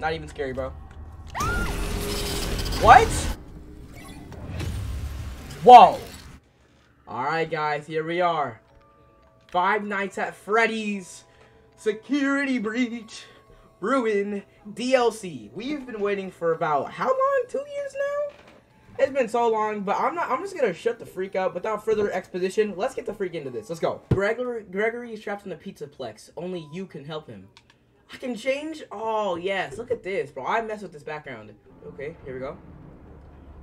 Not even scary, bro. What? Whoa. Alright, guys, here we are. Five Nights at Freddy's Security Breach Ruin DLC. We've been waiting for about how long? Two years now? It's been so long, but I'm not. I'm just gonna shut the freak up without further exposition. Let's get the freak into this. Let's go. Gregory, Gregory is trapped in the Pizzaplex. Only you can help him. I can change. Oh yes, look at this, bro. I mess with this background. Okay, here we go.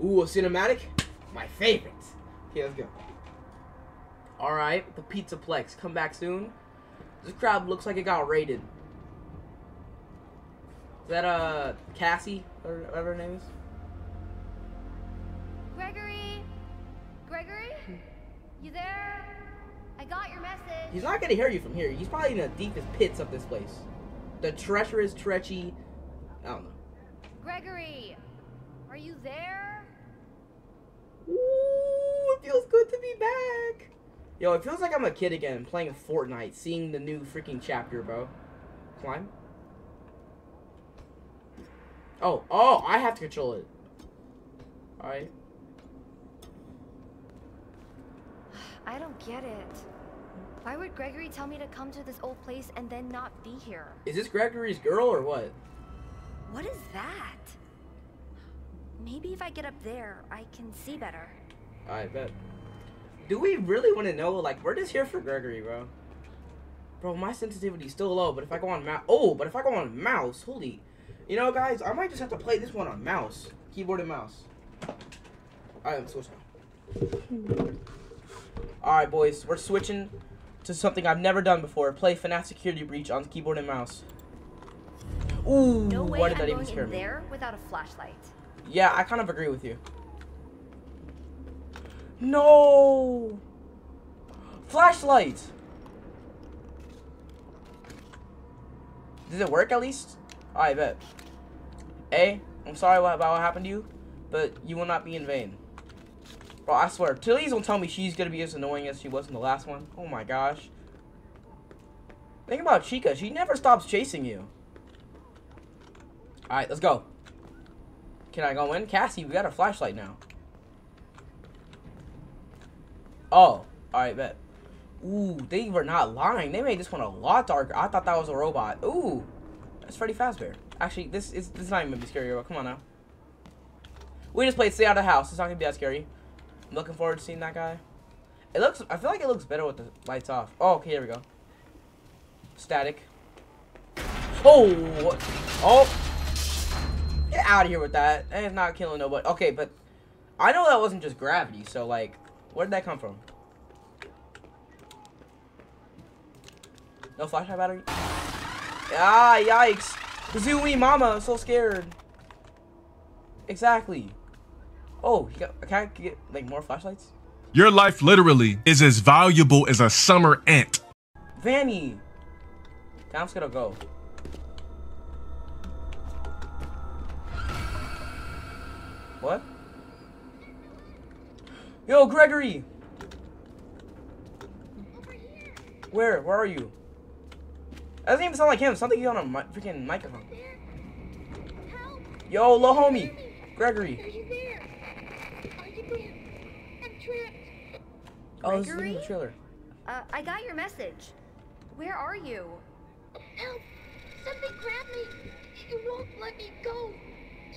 Ooh, a cinematic. My favorite. Okay, let's go. All right, the Pizzaplex. Come back soon. This crowd looks like it got raided. Is that uh Cassie or whatever her name is? Gregory? Gregory? You there? I got your message. He's not gonna hear you from here. He's probably in the deepest pits of this place. The treacherous, tretchy. I don't know. Gregory, are you there? Ooh, it feels good to be back. Yo, it feels like I'm a kid again, playing Fortnite, seeing the new freaking chapter, bro. Climb. Oh, oh, I have to control it. Alright. I don't get it. Why would Gregory tell me to come to this old place and then not be here? Is this Gregory's girl or what? What is that? Maybe if I get up there, I can see better. I bet. Do we really want to know, like, we're just here for Gregory, bro. Bro, my sensitivity's still low, but if I go on mouse, oh, but if I go on mouse, holy, you know, guys, I might just have to play this one on mouse, keyboard and mouse. Alright, let's switch now. Alright, boys, we're switching to something I've never done before. Play FNAF Security Breach on keyboard and mouse. Ooh, No way why did I'm even scare in me? there without a flashlight. Yeah, I kind of agree with you. No! Flashlight! Does it work at least? I bet. A, I'm sorry about what happened to you, but you will not be in vain. Bro, I swear, Tilly's don't tell me she's gonna be as annoying as she was in the last one. Oh my gosh. Think about Chica, she never stops chasing you. Alright, let's go. Can I go in? Cassie, we got a flashlight now. Oh, alright, bet. Ooh, they were not lying. They made this one a lot darker. I thought that was a robot. Ooh, that's Freddy Fazbear. Actually, this is this is not even gonna be scary, but come on now. We just played Stay Out of the House. It's not gonna be that scary. I'm looking forward to seeing that guy. It looks. I feel like it looks better with the lights off. Oh, okay, here we go. Static. Oh, oh. Get out of here with that. Is not killing nobody. Okay, but I know that wasn't just gravity. So like, where did that come from? No flashlight battery. Ah, yikes! Zooey mama, so scared. Exactly. Oh, you got, can I get like more flashlights? Your life literally is as valuable as a summer ant. Vanny. Okay, I'm just gonna go. What? Yo, Gregory! Where? Where are you? That doesn't even sound like him. It sounds like he's on a mi freaking microphone. Yo, little homie. Hear me? Are Gregory. you there? Are you there? I'm trapped. Oh, this is in the Gregory? trailer. Uh, I got your message. Where are you? Help! Something grabbed me. You won't let me go.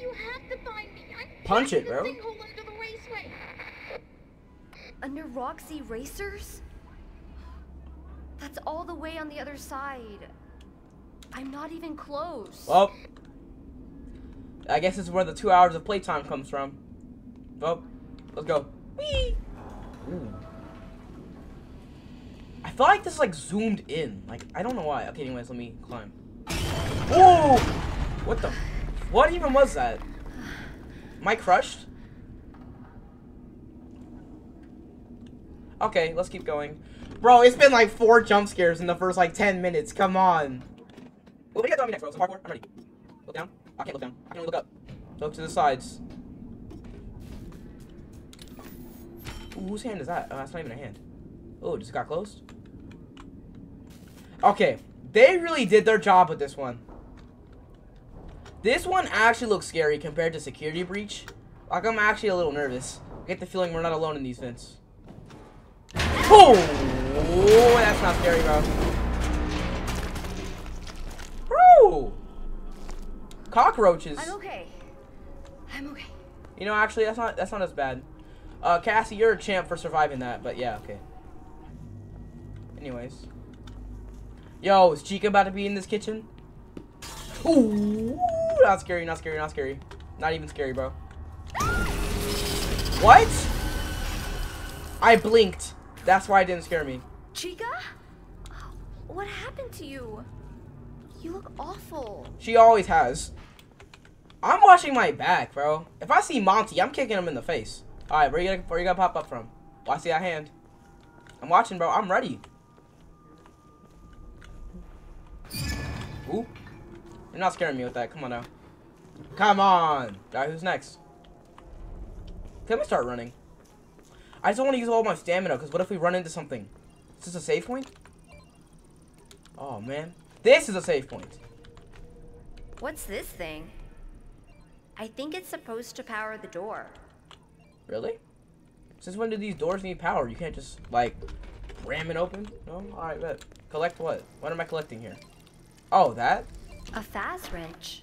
You have to find me. I'm Punch it, in the bro. sinkhole under the raceway. Under Roxy Racers? That's all the way on the other side. I'm not even close. Well, I guess this is where the two hours of playtime comes from. Well, let's go. Whee! Ooh. I feel like this is like zoomed in. Like, I don't know why. Okay, anyways, let me climb. Whoa! What the? What even was that? Am I crushed? Okay, let's keep going. Bro, it's been like four jump scares in the first like 10 minutes. Come on. What do you got on me next, bro? Some parkour? I'm ready. Look down. I can't look down. I can only look up. Look to the sides. Ooh, whose hand is that? Oh, that's not even a hand. Oh, just got closed. Okay, they really did their job with this one. This one actually looks scary compared to Security Breach. Like, I'm actually a little nervous. I get the feeling we're not alone in these vents. Oh! That's not scary, bro. Bro! Cockroaches. I'm okay. I'm okay. You know, actually, that's not that's not as bad. Uh, Cassie, you're a champ for surviving that, but yeah, okay. Anyways. Yo, is Chica about to be in this kitchen? Ooh, not scary, not scary, not scary. Not even scary, bro. What? I blinked. That's why it didn't scare me. Chica? What happened to you? You look awful. She always has. I'm watching my back, bro. If I see Monty, I'm kicking him in the face. All right, where you gonna where you gonna pop up from? Oh, I see that hand. I'm watching, bro. I'm ready. Ooh, you're not scaring me with that. Come on now. Come on, guy. Who's next? Can we start running? I just don't want to use all my stamina because what if we run into something? Is this a save point? Oh man, this is a save point. What's this thing? I think it's supposed to power the door. Really? Since when do these doors need power? You can't just, like, ram it open? No? Alright, bet. Collect what? What am I collecting here? Oh, that? A Faz wrench.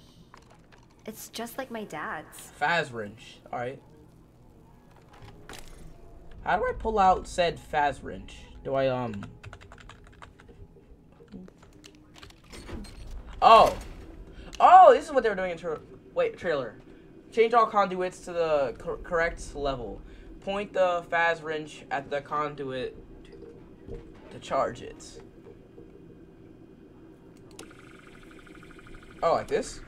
It's just like my dad's. Faz wrench. Alright. How do I pull out said Faz wrench? Do I, um... Oh! Oh, this is what they were doing in tra wait trailer. Change all conduits to the cor correct level. Point the Faz wrench at the conduit to charge it. Oh, like this?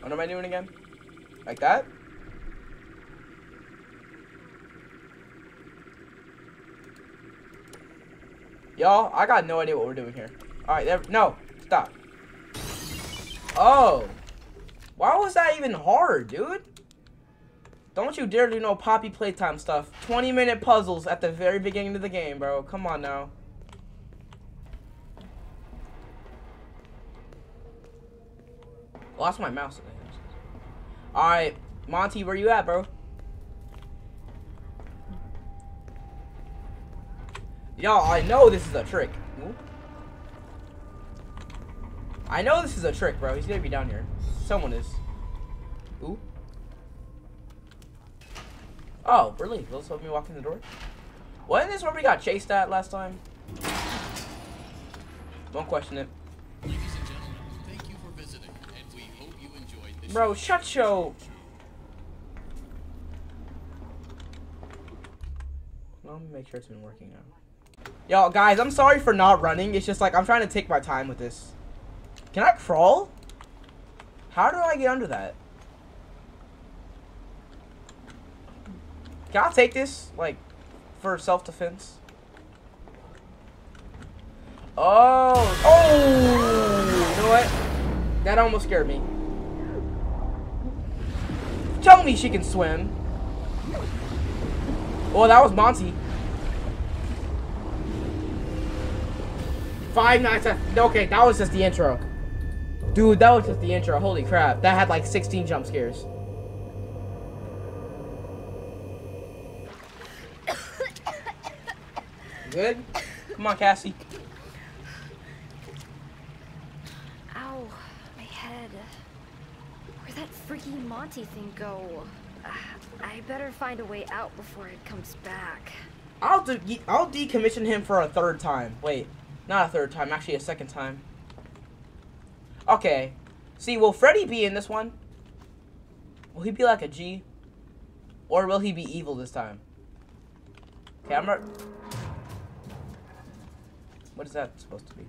What am I doing again? Like that? Y'all, I got no idea what we're doing here. Alright, there- no, stop. Oh. Why was that even hard, dude? Don't you dare do no poppy playtime stuff. 20 minute puzzles at the very beginning of the game, bro. Come on now. Lost my mouse. Alright, Monty, where you at, bro? Y'all, I know this is a trick. I know this is a trick, bro. He's gonna be down here. Someone is. Ooh. Oh, really? Let's let me walk in the door. Wasn't this where we got chased at last time? Don't question it. Bro, shut your... Let me make sure it's been working now. Yo, guys, I'm sorry for not running. It's just like, I'm trying to take my time with this. Can I crawl? How do I get under that? Can I take this, like, for self-defense? Oh! Oh! You know what? That almost scared me. Tell me she can swim. Oh, that was Monty. Five Nights at... Okay, that was just the intro. Dude, that was just the intro. Holy crap. That had like 16 jump scares. Good? Come on, Cassie. Ow, my head. Where'd that freaky Monty thing go? I better find a way out before it comes back. I'll de I'll decommission him for a third time. Wait, not a third time, actually a second time. Okay. See, will Freddy be in this one? Will he be like a G? Or will he be evil this time? Camera. What is that supposed to be?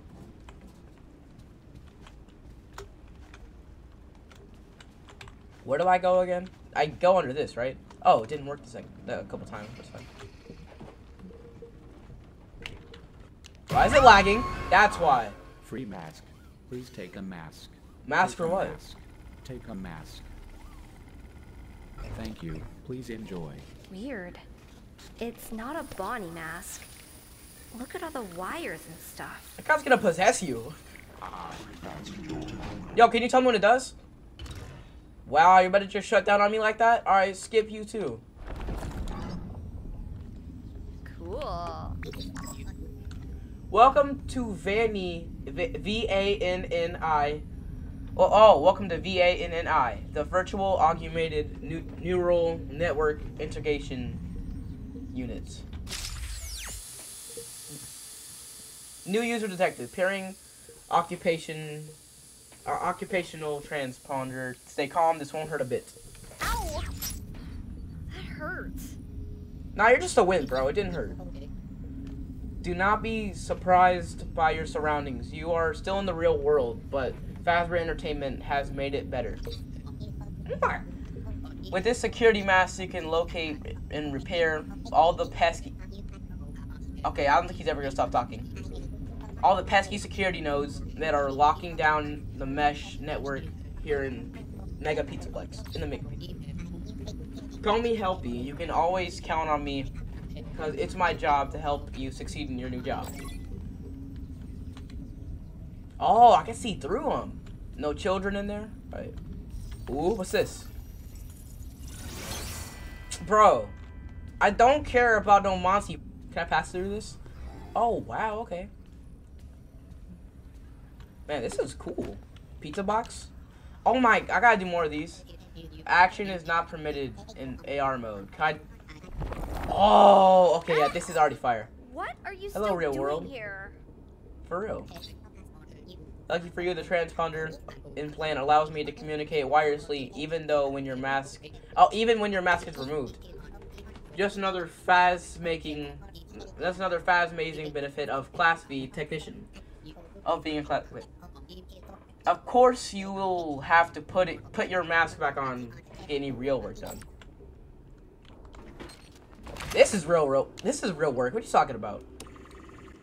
Where do I go again? I go under this, right? Oh, it didn't work the second, a couple times. That's fine. Why is it lagging? That's why. Free mask. Please take a mask. Mask Take for what? Mask. Take a mask. Thank you. Please enjoy. Weird. It's not a Bonnie mask. Look at all the wires and stuff. That guy's gonna possess you. Ah, Yo, can you tell me what it does? Wow, you better just shut down on me like that? Alright, skip you too. Cool. Welcome to Vanny, V A N N I. Oh, oh, welcome to V A N N I, the virtual augmented neu- neural network integration units. New user detected. Pairing occupation, uh, occupational transponder. Stay calm. This won't hurt a bit. Ow! That hurts. Nah, you're just a wimp, bro. It didn't hurt. Okay. Do not be surprised by your surroundings. You are still in the real world, but Fazbear Entertainment has made it better. With this security mask, you can locate and repair all the pesky. Okay, I don't think he's ever gonna stop talking. All the pesky security nodes that are locking down the mesh network here in Mega Pizzaplex. In the Mega. Call me Helpy. You can always count on me because it's my job to help you succeed in your new job. Oh, I can see through them. No children in there? Right. Ooh, what's this? Bro, I don't care about no Monty. Can I pass through this? Oh, wow, okay. Man, this is cool. Pizza box? Oh my, I gotta do more of these. Action is not permitted in AR mode. Can I... Oh, okay, yeah, this is already fire. What are you Hello, real world. here? For real. Lucky for you, the transponder implant allows me to communicate wirelessly, even though when your mask, oh, even when your mask is removed. Just another fast making, that's another fast amazing benefit of Class B technician, of being a class. Wait. Of course, you will have to put it, put your mask back on to get any real work done. This is real, real. This is real work. What are you talking about?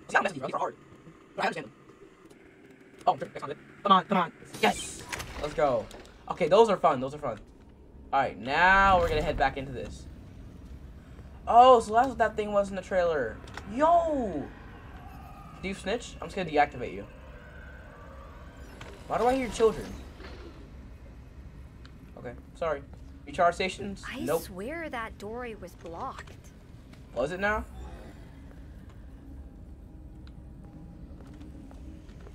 It's not messy, bro. These are hard. I. Oh. Come on, come on. Yes. Let's go. Okay, those are fun. Those are fun. All right, now we're gonna head back into this. Oh, so that's what that thing was in the trailer. Yo. Do you snitch? I'm just gonna deactivate you. Why do I hear children? Okay, sorry. Recharge stations? I nope. swear that doorway was blocked. Was it now?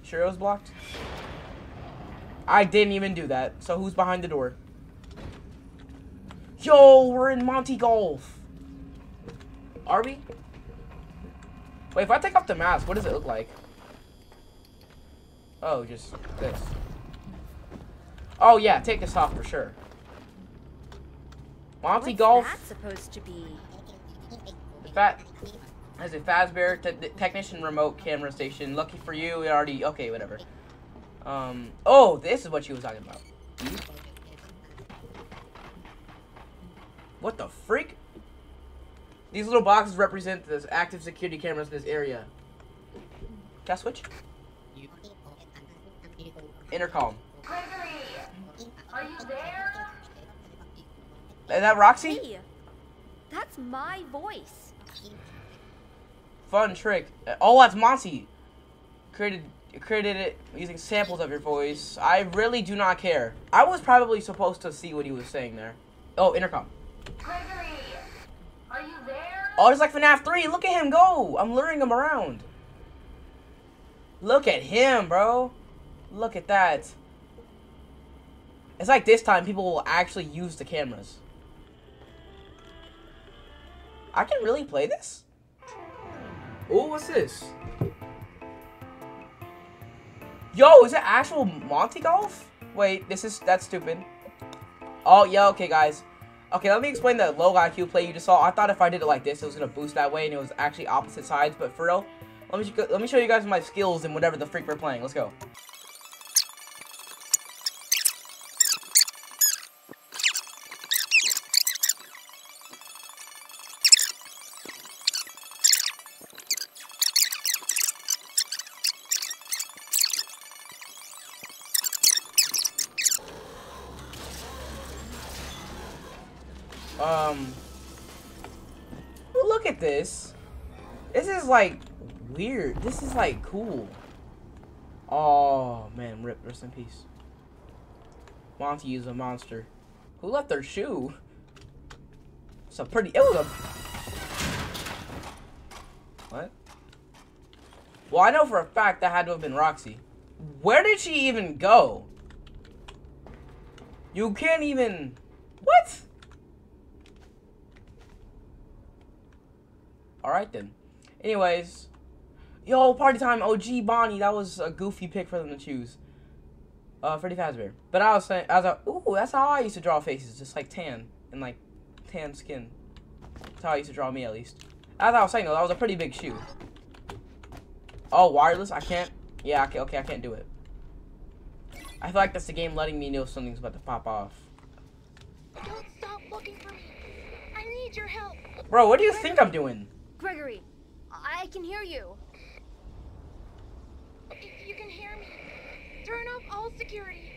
Sure it was blocked? I didn't even do that. So who's behind the door? Yo, we're in Monty Golf. Are we? Wait, if I take off the mask, what does it look like? Oh, just this. Oh yeah, take this off for sure. Monty What's Golf. that supposed to be? The Fat as a Fazbear te- technician remote camera station. Lucky for you, it already okay, whatever. Um. Oh, this is what she was talking about. What the freak? These little boxes represent the active security cameras in this area. Can I switch? Intercom. Gregory, are you there? Is that Roxy? Hey, that's my voice. Fun trick. Uh, Oh, that's Monty. Created created it using samples of your voice. I really do not care. I was probably supposed to see what he was saying there. Oh, intercom. Gregory, are you there? Oh, it's like FNAF 3. Look at him go. I'm luring him around. Look at him, bro. Look at that. It's like this time people will actually use the cameras. I can really play this? Oh, what's this? Yo, is it actual Monty Golf? Wait, this is that's stupid. Oh, yeah, okay, guys. Okay, let me explain the low IQ play you just saw. I thought if I did it like this, it was gonna boost that way, and it was actually opposite sides. But for real, let me let me show you guys my skills in whatever the freak we're playing. Let's go. Like weird. This is like cool. Oh man, rip, rest in peace. Monty is a monster. Who left their shoe? It's a pretty. It was a. What? Well, I know for a fact that had to have been Roxy. Where did she even go? You can't even. What? Alright then. Anyways. Yo, party time, OG Bonnie. That was a goofy pick for them to choose. Uh, Freddy Fazbear. But I was saying, I was like, ooh, that's how I used to draw faces. Just like tan. And like, tan skin. That's how I used to draw me, at least. As I was saying, though, that was a pretty big shoe. Oh, wireless? I can't? Yeah, okay, okay, I can't do it. I feel like that's the game letting me know something's about to pop off. Don't stop looking for me. I need your help. Bro, what do you think I'm doing? Gregory, I can hear you. If you can hear me, turn off all security.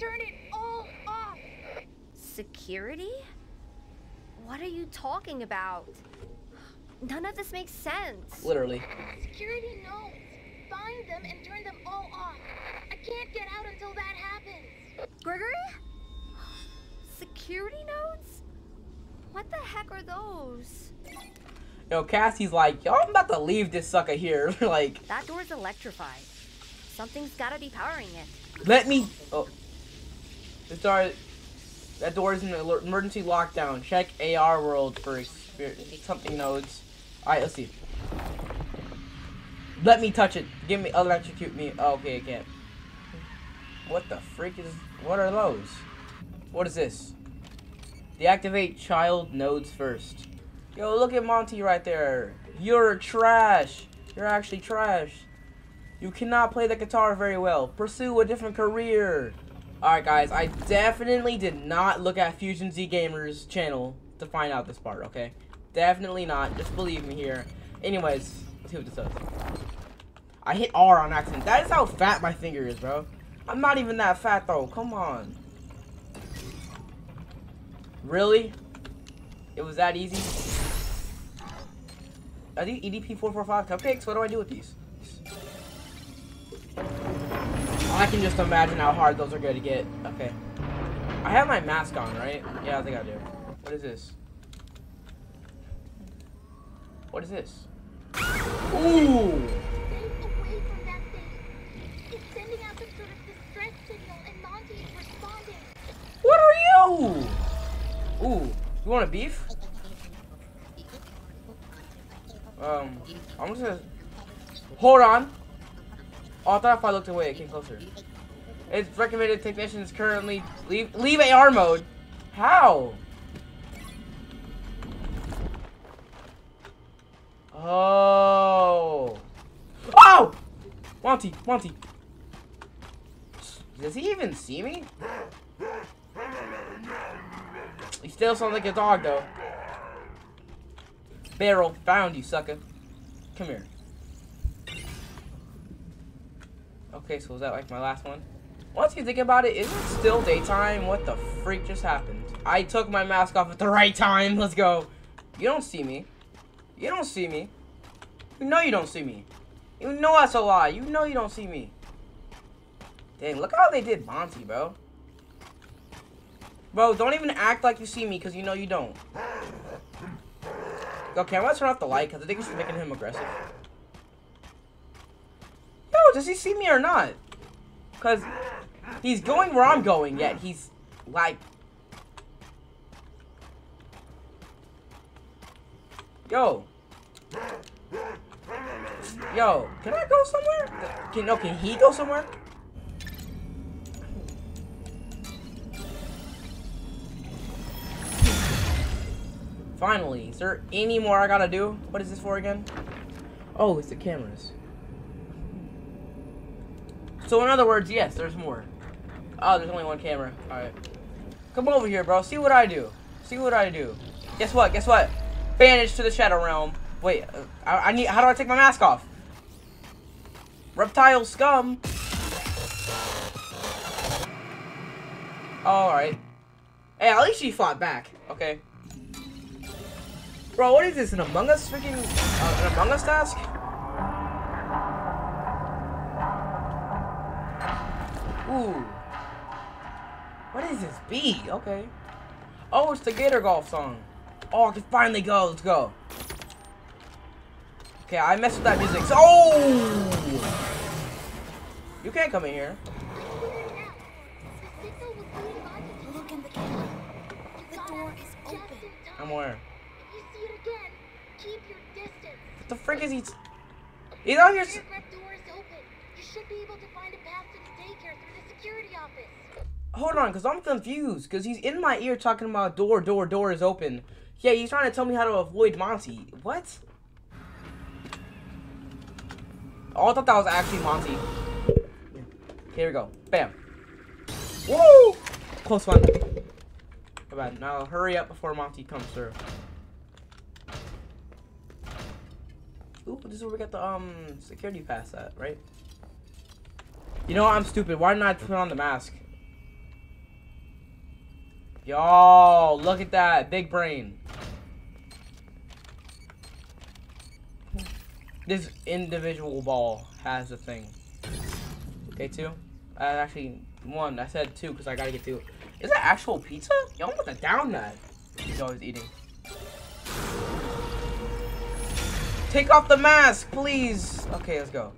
Turn it all off. Security? What are you talking about? None of this makes sense. Literally. Security nodes. Find them and turn them all off. I can't get out until that happens. Gregory? Security nodes? What the heck are those? Yo, Cassie's like, yo, I'm about to leave this sucker here. like, That door's electrified. Something's gotta be powering it. let me. Oh, the door. That door is in alert- emergency lockdown. Check AR world for something nodes. All right, let's see. Let me touch it. Give me electrocute me. Oh, okay, I can't. What the freak is? What are those? What is this? Deactivate child nodes first. Yo, look at Monty right there. You're trash. You're actually trash. You cannot play the guitar very well. Pursue a different career. Alright guys, I definitely did not look at FusionZGamer's channel to find out this part, okay? Definitely not. Just believe me here. Anyways, let's see what this does. I hit R on accident. That is how fat my finger is, bro. I'm not even that fat though. Come on. Really? It was that easy? Are these EDP 445 cupcakes? What do I do with these? I can just imagine how hard those are going to get. Okay. I have my mask on, right? Yeah, I think I do. What is this? What is this? Ooh! What are you? Ooh, you want a beef? Um, I'm just gonna hold on. Oh, I thought if I looked away, it came closer. It's recommended technicians currently leave leave AR mode. How? Oh. Oh! Monty, Monty. Does he even see me? He still sounds like a dog, though. Barrel, found you, sucker. Come here. Okay, so was that like my last one? Once you think about it, is it still daytime? What the freak just happened? I took my mask off at the right time. Let's go. You don't see me. You don't see me. You know you don't see me. You know that's a lie. You know you don't see me. Dang, look how they did Monty, bro. Bro, don't even act like you see me because you know you don't. Okay, I'm gonna turn off the light because I think it's making him aggressive. Yo, does he see me or not? Because he's going where I'm going, yet he's like. Yo. Yo, can I go somewhere? Can, no, can he go somewhere? Finally, is there any more I gotta do? What is this for again? Oh, it's the cameras. So in other words, yes, there's more. Oh, there's only one camera. Alright. Come over here, bro. See what I do. See what I do. Guess what? Guess what? Banish to the Shadow Realm. Wait, uh, I, I need. How do I take my mask off? Reptile scum. Alright. Hey, at least she fought back. Okay. Bro, what is this? An Among Us freaking. Uh, an Among Us task? Ooh. What is this? B. Okay. Oh, it's the Gator Golf song. Oh, I can finally go. Let's go. Okay, I messed with that music. So oh! You can't come in here. I figured What the frick is he? He's out here. The s- door is open. You should be able to find a path to the daycare through the security office. Hold on, because I'm confused. Because he's in my ear talking about door, door, door is open. Yeah, he's trying to tell me how to avoid Monty. What? Oh, I thought that was actually Monty. Here we go. Bam. Woo! Close one. Come on, now hurry up before Monty comes through. Ooh, this is where we got the um security pass at, right? You know? I'm stupid. Why didn't I put on the mask? Yo, look at that. Big brain. This individual ball has a thing. Okay, two. Uh, actually, one. I said two because I gotta get two. Is that actual pizza? Yo, I'm to down that. He's always eating. Take off the mask, please. Okay, let's go.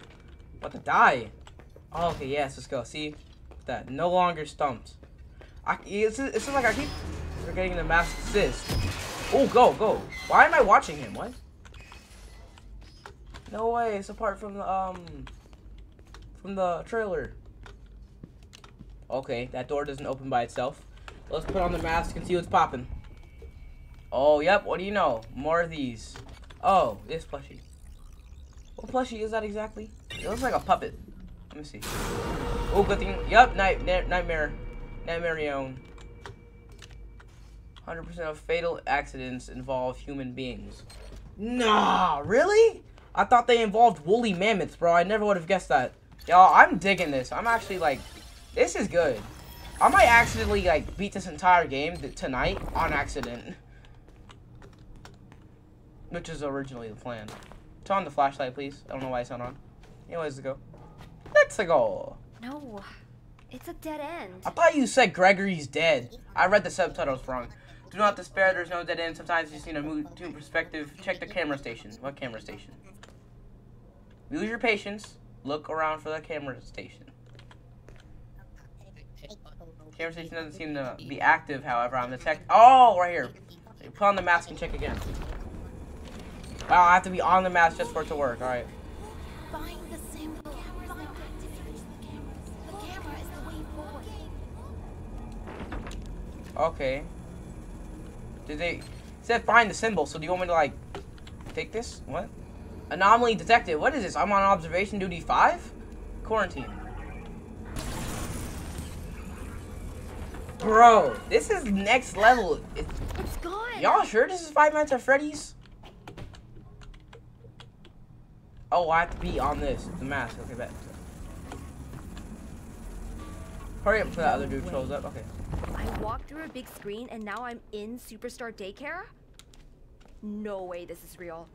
About to die. Oh, okay, yes, let's go. See? That. No longer stumped. I, it's, it's like I keep forgetting the mask assist. Oh, go, go. Why am I watching him? What? No way. It's apart from the, um, from the trailer. Okay, that door doesn't open by itself. Let's put on the mask and see what's popping. Oh, yep. What do you know? More of these. Oh, this plushie. What plushie is that exactly? It looks like a puppet. Let me see. Oh, good thing. Yep, night, nightmare. Nightmare own. 100% of fatal accidents involve human beings. Nah, really? I thought they involved woolly mammoths, bro. I never would have guessed that. Y'all, I'm digging this. I'm actually like, this is good. I might accidentally like beat this entire game tonight on accident. Which is originally the plan. Turn on the flashlight, please. I don't know why it's not on. Anyways, let's go. Let's go. No, it's a dead end. I thought you said Gregory's dead. I read the subtitles wrong. Do not despair, there's no dead end. Sometimes you just need to move to perspective. Check the camera station. What camera station? Use your patience. Look around for the camera station. Camera station doesn't seem to be active, however. I'm detect. Oh, right here. Put on the mask and check again. Wow, I have to be on the mask just for it to work. All right. Find the symbol. The camera is the way forward. Okay. Did they it said find the symbol? So do you want me to like take this? What? Anomaly detected. What is this? I'm on observation duty five. Quarantine. Bro, this is next level. It- It's gone. Y'all sure this is Five Nights at Freddy's? Oh, I have to be on this. The mask. Okay, bet. Hurry up before that other dude shows up. Okay. I walked through a big screen and now I'm in Superstar Daycare? No way this is real.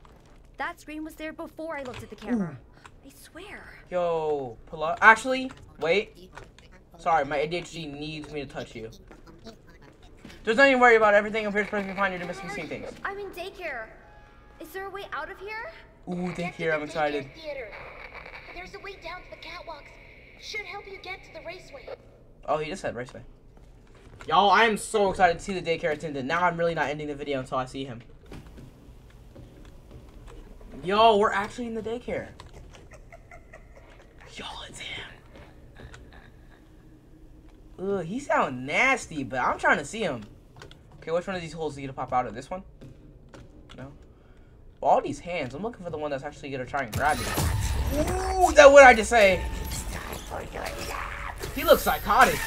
That screen was there before I looked at the camera. I swear. Yo, pull up. Actually, wait. Sorry, my ADHD needs me to touch you. There's nothing to worry about. Everything appears perfectly fine. You're just missing things. I'm in daycare. Is there a way out of here? Ooh, thank you. I'm excited. Theater. There's a way down to the catwalks. Should help you get to the raceway. Oh, he just said raceway. Y'all, I am so excited to see the daycare attendant. Now I'm really not ending the video until I see him. Yo, we're actually in the daycare. Yo, it's him. Ugh, he sound nasty, but I'm trying to see him. Okay, which one of these holes is he gonna pop out of? This one? All these hands. I'm looking for the one that's actually gonna try and grab me. Ooh, that what I just say. He looks psychotic.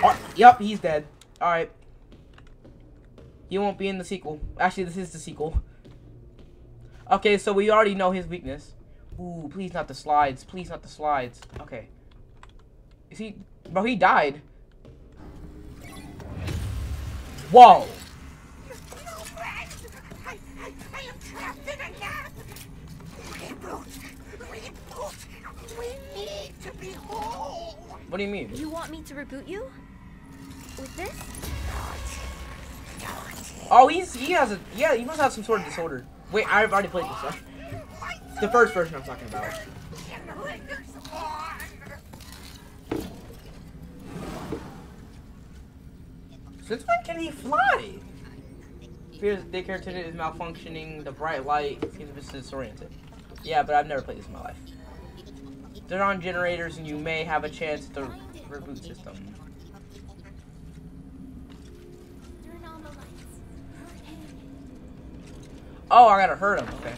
Oh, yep, he's dead. Alright. He won't be in the sequel. Actually, this is the sequel. Okay, so we already know his weakness. Ooh, please not the slides. Please not the slides. Okay. Is he... Bro, he died. Whoa. What do you mean? You want me to reboot you? With this? Oh, he's he has a yeah. He must have some sort of disorder. Wait, I've already played this. Sorry. The first version I'm talking about. Since when can he fly? Appears the daycare attendant is malfunctioning. The bright light seems a bit disoriented. Yeah, but I've never played this in my life. Turn on generators and you may have a chance at the reboot system. Oh, I gotta hurt him. Okay.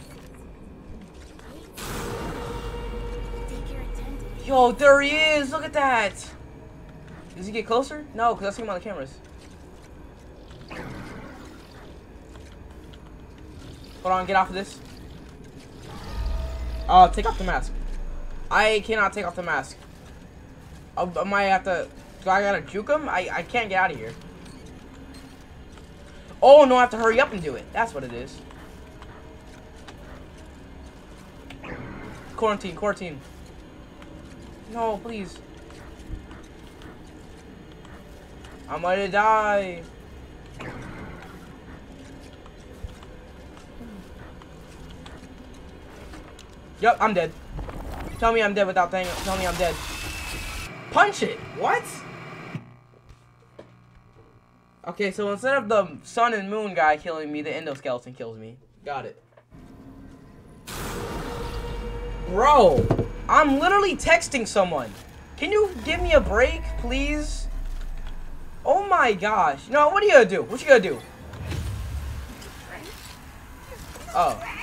Yo, there he is. Look at that. Does he get closer? No, because I see him on the cameras. Hold on, get off of this. Oh, take off the mask. I cannot take off the mask. Oh, I might have to. Do I gotta juke him? I, I can't get out of here. Oh, no, I have to hurry up and do it. That's what it is. Quarantine, quarantine. No, please. I'm gonna die. Yep, I'm dead. Tell me I'm dead without saying. Tell me I'm dead. Punch it. What? Okay, so instead of the sun and moon guy killing me, the endoskeleton kills me. Got it. Bro, I'm literally texting someone. Can you give me a break, please? Oh my gosh. No, what are you gonna do? What you gonna do? Oh.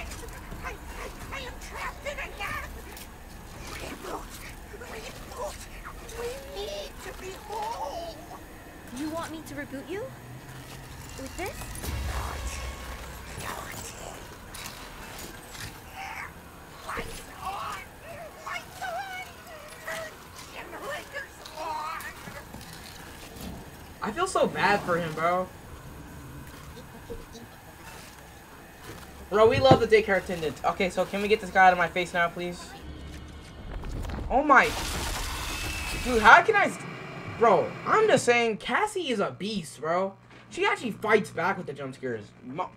Want me to reboot you? With this? I feel so bad for him, bro. Bro, we love the daycare attendant. Okay, so can we get this guy out of my face now, please? Oh my. Dude, how can I... Bro, I'm just saying, Cassie is a beast, bro. She actually fights back with the jump scares. Mo-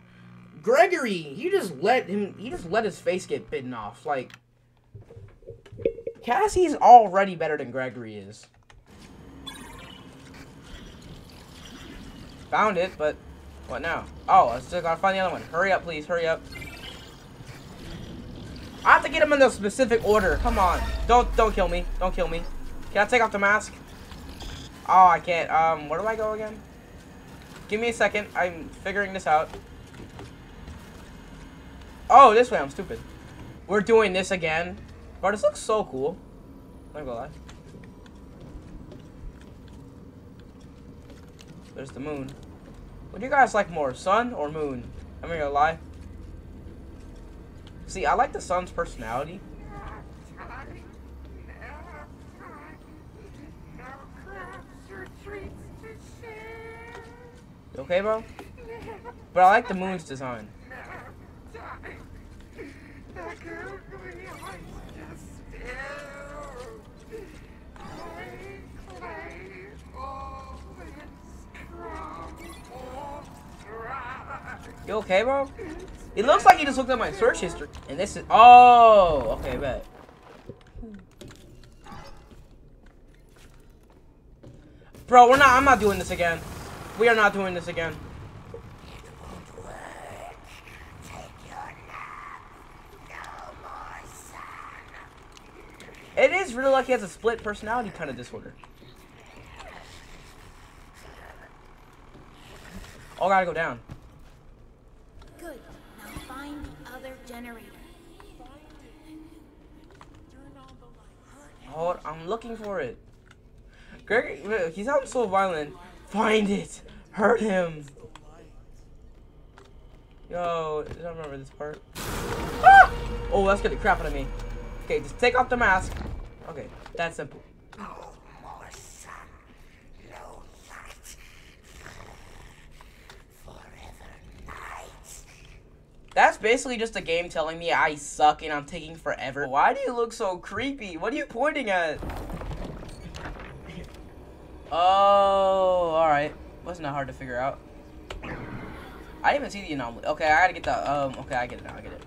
Gregory, he just let him... He just let his face get bitten off. Like... Cassie's already better than Gregory is. Found it, but what now? Oh, I still gotta find the other one. Hurry up, please. Hurry up. I have to get him in the specific order. Come on. Don't don't kill me. Don't kill me. Can I take off the mask? Oh, I can't. Um, where do I go again? Give me a second. I'm figuring this out. Oh, this way. I'm stupid. We're doing this again. Bro, this looks so cool. I'm gonna lie. There's the moon. What do you guys like more, sun or moon? I'm not gonna lie. See, I like the sun's personality. You okay, bro? But I like the moon's design. You okay, bro? It looks like he just looked at my search history. And this is... Oh! Okay, bet. Bro, we're not... I'm not doing this again. We are not doing this again. It is really like he has a split personality kind of disorder. Oh, gotta go down. Good. Now find the other generator. find it Hold, I'm looking for it. Greg, he sounds so violent. Find it. Hurt him. Yo, I don't remember this part. Ah! Oh, that's the crap out of me. Okay, just take off the mask. Okay, that's simple. That's basically just a game telling me I suck and I'm taking forever. Why do you look so creepy? What are you pointing at? Oh, alright. Wasn't that hard to figure out. I didn't even see the anomaly. Okay, I gotta get the, um, okay, I get it now, I get it.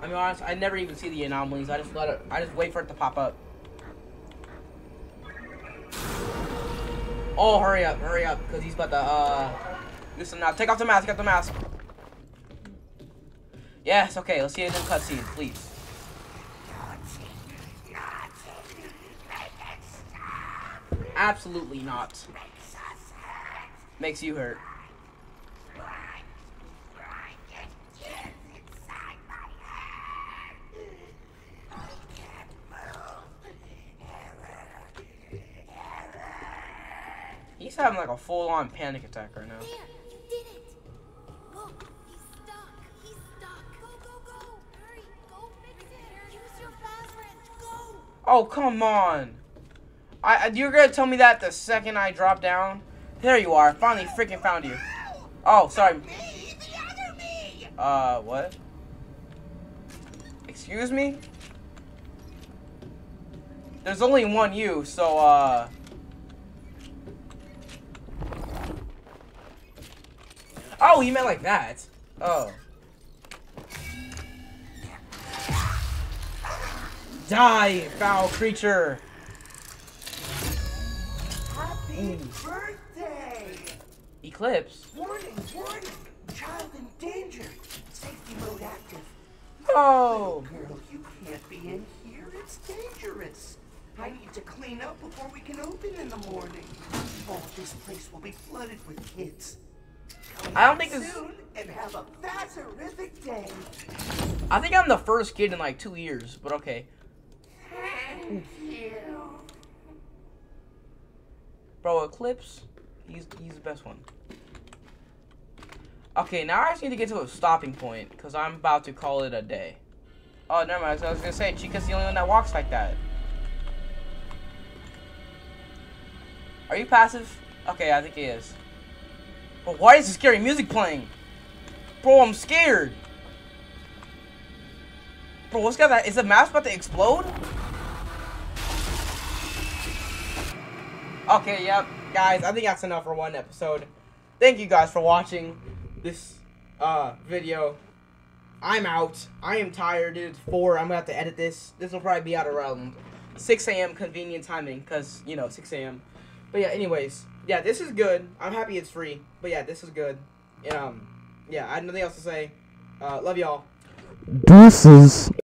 I mean, honest, I never even see the anomalies. I just let it, I just wait for it to pop up. Oh, hurry up, hurry up, because he's about to, uh, listen now. Take off the mask, get the mask. Yes, okay, let's see it in cutscene, please. Absolutely not. Makes you hurt. He's having like a full-on panic attack right now. Oh, come on. I, you're gonna tell me that the second I drop down? There you are. Finally freaking found you. Oh, sorry. Uh, what? Excuse me? There's only one you, so, uh... Oh, he meant like that. Oh. Die, foul creature! Happy birthday! Eclipse? Warning, warning! Child in danger! Safety mode active. Oh! Girl, you can't be in here. It's dangerous. I need to clean up before we can open in the morning. Oh, this place will be flooded with kids. Come I don't think this- soon and have a terrific day. I think I'm the first kid in like two years, but okay. Thank you. Bro, Eclipse, he's he's the best one. Okay, now I just need to get to a stopping point, because I'm about to call it a day. Oh, never mind. I was gonna say, Chica's the only one that walks like that. Are you passive? Okay, I think he is. But why is the scary music playing? Bro, I'm scared. Bro, what's got that? Is the mask about to explode? Okay, yep. Guys, I think that's enough for one episode. Thank you guys for watching this uh video. I'm out. I am tired. It's 4. I'm gonna have to edit this. This will probably be out around 6 a.m. convenient timing, because, you know, 6 a.m. But yeah, anyways. Yeah, this is good. I'm happy it's free. But yeah, this is good. Um, yeah, I have nothing else to say. Uh, love y'all. Deuces.